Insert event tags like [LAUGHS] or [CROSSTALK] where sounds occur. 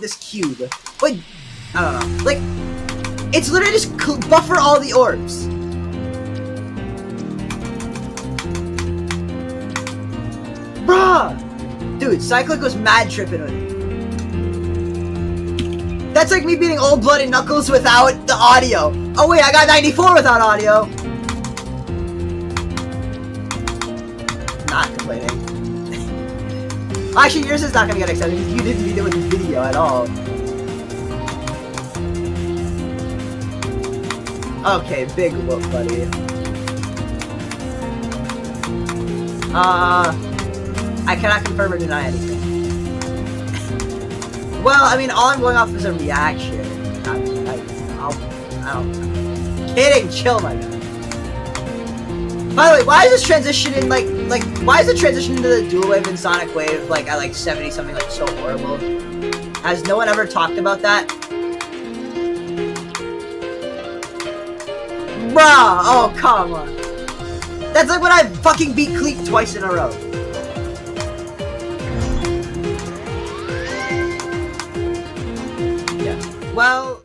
this cube. But I don't know. Like, it's literally just buffer all the orbs. Bruh! Dude, Cyclic was mad tripping with me. That's like me beating Old Blood and Knuckles without the audio. Oh wait, I got 94 without audio. Not complaining. Actually, yours is not gonna get accepted because you didn't beat it with the video at all. Okay, big whoop, buddy. Uh, I cannot confirm or deny anything. [LAUGHS] well, I mean, all I'm going off is a reaction. I, I, I'll, I don't. Kidding, chill, my guy. By the way, why is this transition in like like why is the transition into the dual wave and sonic wave like at like 70 something like so horrible? Has no one ever talked about that? Bruh! Oh come on. That's like when I fucking beat Cleek twice in a row. Yeah. Well